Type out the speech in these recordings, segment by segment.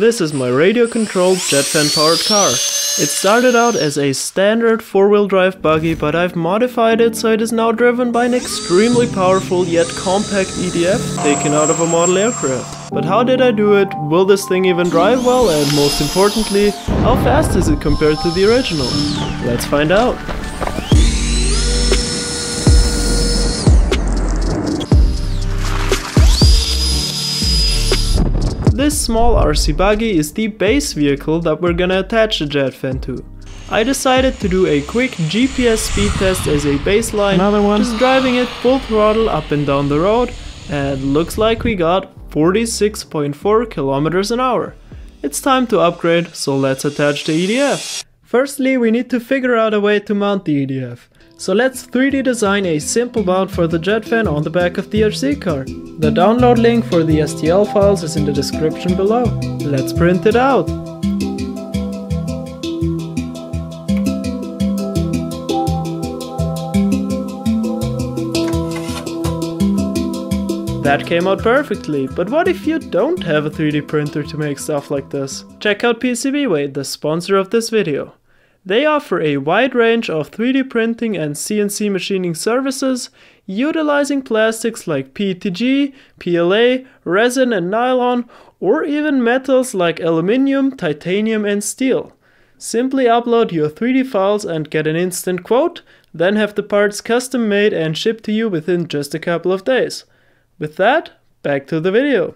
This is my radio-controlled jet fan powered car. It started out as a standard four-wheel drive buggy, but I've modified it so it is now driven by an extremely powerful yet compact EDF taken out of a model aircraft. But how did I do it? Will this thing even drive well? And most importantly, how fast is it compared to the original? Let's find out. This small RC buggy is the base vehicle that we're gonna attach the jet fan to. I decided to do a quick GPS speed test as a baseline, Another one. just driving it full throttle up and down the road, and looks like we got 46.4 kilometers an hour. It's time to upgrade, so let's attach the EDF. Firstly, we need to figure out a way to mount the EDF. So let's 3D design a simple mount for the jet fan on the back of the RC car. The download link for the STL files is in the description below. Let's print it out. That came out perfectly, but what if you don't have a 3D printer to make stuff like this? Check out PCBWay, the sponsor of this video. They offer a wide range of 3D printing and CNC machining services, utilizing plastics like PETG, PLA, resin and nylon, or even metals like aluminium, titanium and steel. Simply upload your 3D files and get an instant quote, then have the parts custom made and shipped to you within just a couple of days. With that, back to the video.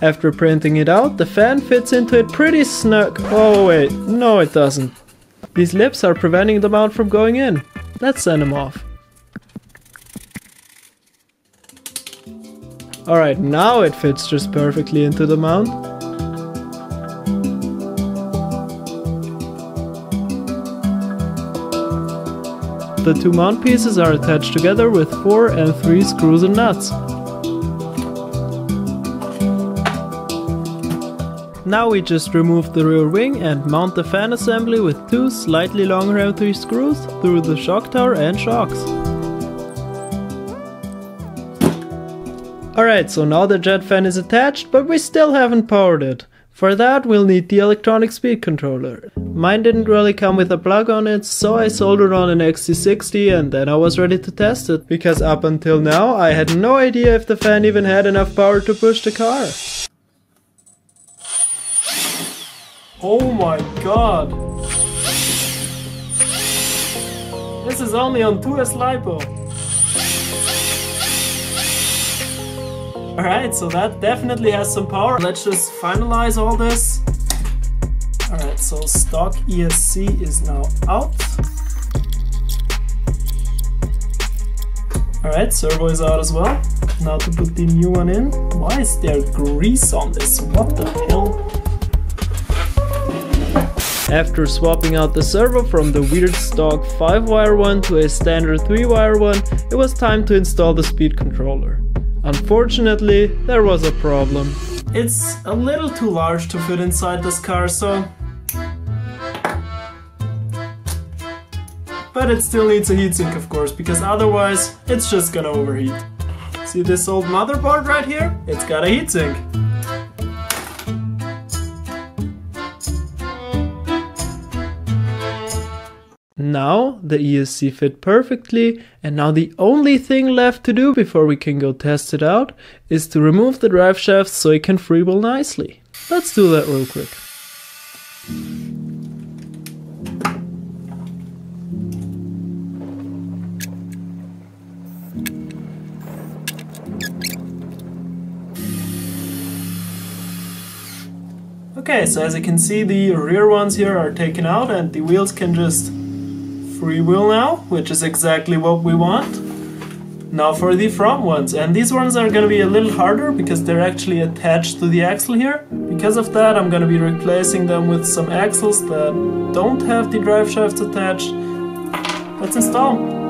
After printing it out, the fan fits into it pretty snug. Oh wait, no it doesn't. These lips are preventing the mount from going in. Let's send them off. Alright, now it fits just perfectly into the mount. The two mount pieces are attached together with 4 M3 screws and nuts. Now we just remove the rear wing and mount the fan assembly with two slightly longer M3 screws through the shock tower and shocks. Alright, so now the jet fan is attached, but we still haven't powered it. For that we'll need the electronic speed controller. Mine didn't really come with a plug on it, so I soldered on an XT60 and then I was ready to test it, because up until now I had no idea if the fan even had enough power to push the car. Oh my god! This is only on 2S LiPo. Alright, so that definitely has some power. Let's just finalize all this. Alright, so stock ESC is now out. Alright, servo is out as well. Now to put the new one in. Why is there grease on this? What the hell? After swapping out the servo from the weird stock 5-wire one to a standard 3-wire one, it was time to install the speed controller. Unfortunately, there was a problem. It's a little too large to fit inside this car, so... But it still needs a heatsink, of course, because otherwise it's just gonna overheat. See this old motherboard right here? It's got a heatsink. Now the ESC fit perfectly and now the only thing left to do before we can go test it out is to remove the drive shaft so it can freewheel nicely. Let's do that real quick. Okay, so as you can see the rear ones here are taken out and the wheels can just freewheel now, which is exactly what we want. Now for the front ones, and these ones are gonna be a little harder because they're actually attached to the axle here. Because of that, I'm gonna be replacing them with some axles that don't have the drive shafts attached. Let's install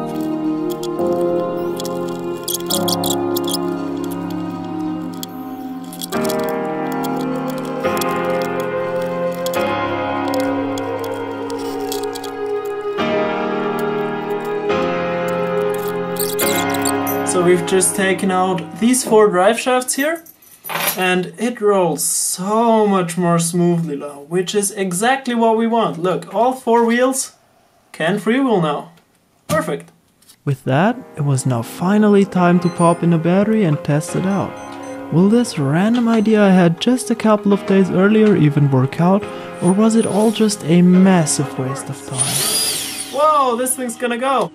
So we've just taken out these four drive shafts here. And it rolls so much more smoothly now, which is exactly what we want. Look, all four wheels can freewheel now. Perfect. With that, it was now finally time to pop in a battery and test it out. Will this random idea I had just a couple of days earlier even work out, or was it all just a massive waste of time? Whoa, this thing's gonna go!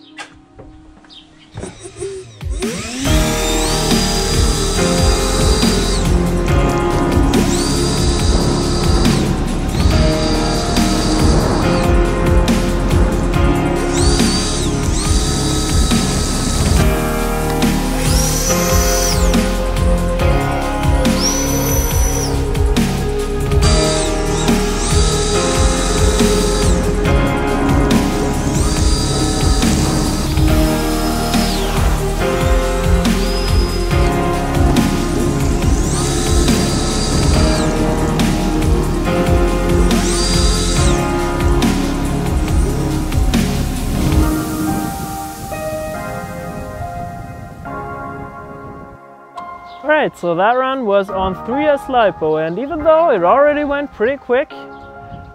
Alright, so that run was on 3S LiPo and even though it already went pretty quick,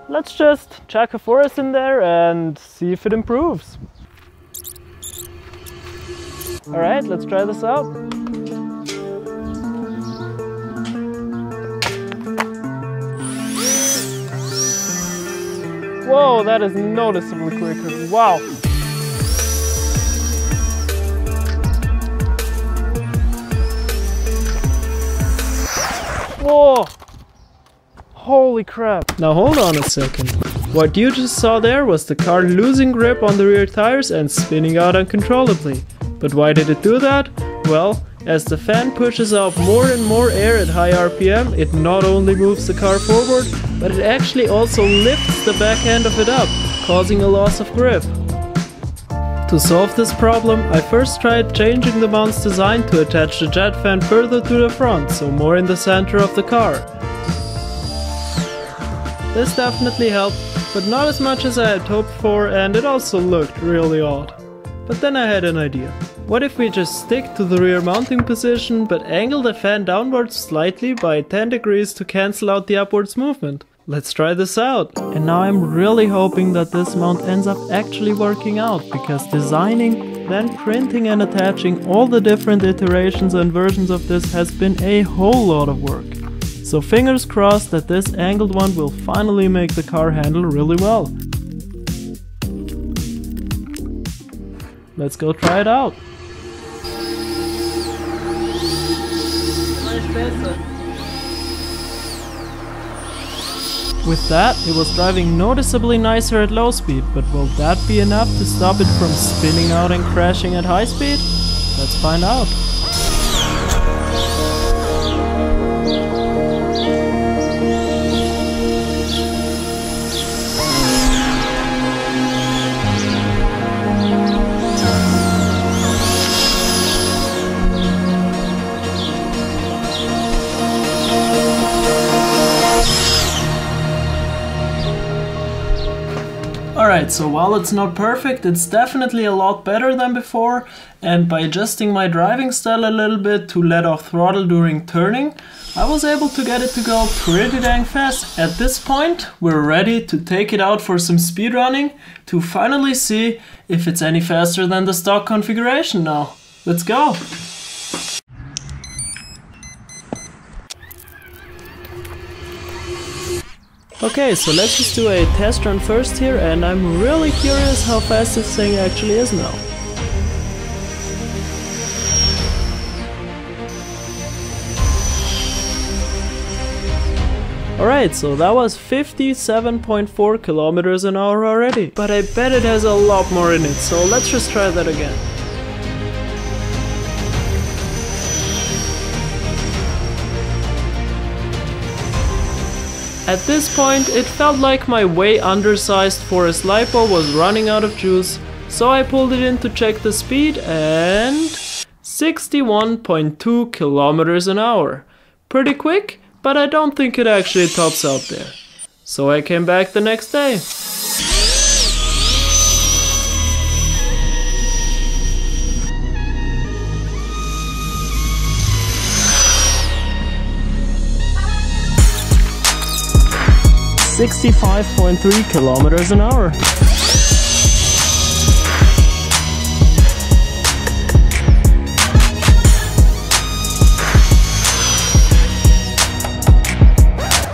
let's just check a 4S in there and see if it improves. Alright, let's try this out. Whoa, that is noticeably quicker. Wow. Whoa! Holy crap. Now hold on a second. What you just saw there was the car losing grip on the rear tires and spinning out uncontrollably. But why did it do that? Well, as the fan pushes out more and more air at high RPM, it not only moves the car forward, but it actually also lifts the back end of it up, causing a loss of grip. To solve this problem, I first tried changing the mount's design to attach the jet fan further to the front, so more in the center of the car. This definitely helped, but not as much as I had hoped for and it also looked really odd. But then I had an idea. What if we just stick to the rear mounting position but angle the fan downwards slightly by 10 degrees to cancel out the upwards movement? Let's try this out. And now I'm really hoping that this mount ends up actually working out because designing, then printing and attaching all the different iterations and versions of this has been a whole lot of work. So fingers crossed that this angled one will finally make the car handle really well. Let's go try it out. With that, it was driving noticeably nicer at low speed, but will that be enough to stop it from spinning out and crashing at high speed? Let's find out. Alright, so while it's not perfect, it's definitely a lot better than before and by adjusting my driving style a little bit to let off throttle during turning, I was able to get it to go pretty dang fast. At this point, we're ready to take it out for some speed running to finally see if it's any faster than the stock configuration now. Let's go! Okay, so let's just do a test run first here and I'm really curious how fast this thing actually is now. Alright, so that was 57.4 kilometers an hour already. But I bet it has a lot more in it, so let's just try that again. At this point, it felt like my way undersized 4S LiPo was running out of juice, so I pulled it in to check the speed and 61.2 kilometers an hour. Pretty quick, but I don't think it actually tops out there. So I came back the next day. 65.3 kilometers an hour.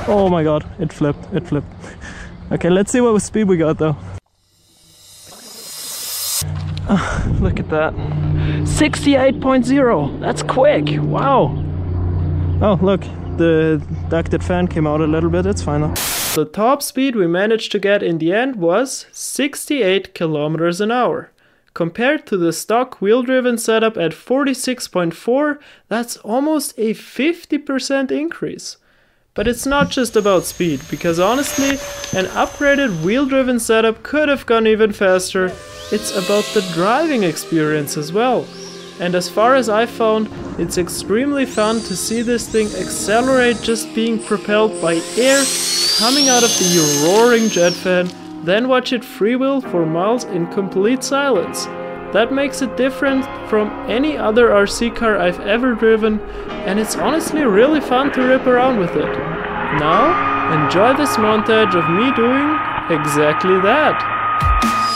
Oh my god, it flipped, it flipped. Okay, let's see what speed we got though. Oh, look at that. 68.0, that's quick, wow. Oh, look, the ducted fan came out a little bit, it's fine now. The top speed we managed to get in the end was 68 kilometers an hour. Compared to the stock wheel driven setup at 46.4, that's almost a 50% increase. But it's not just about speed, because honestly, an upgraded wheel-driven setup could have gone even faster. It's about the driving experience as well. And as far as I found, it's extremely fun to see this thing accelerate just being propelled by air coming out of the roaring jet fan, then watch it freewheel for miles in complete silence. That makes it different from any other RC car I've ever driven and it's honestly really fun to rip around with it. Now, enjoy this montage of me doing exactly that.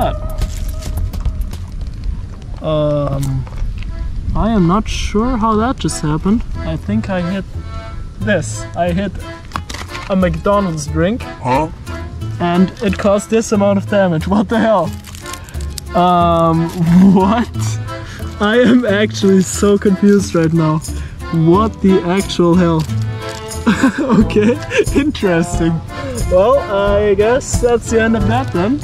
That? Um, I am not sure how that just happened. I think I hit this. I hit a McDonald's drink. Huh? And it caused this amount of damage. What the hell? Um, what? I am actually so confused right now. What the actual hell? okay, interesting. Well, I guess that's the end of that then.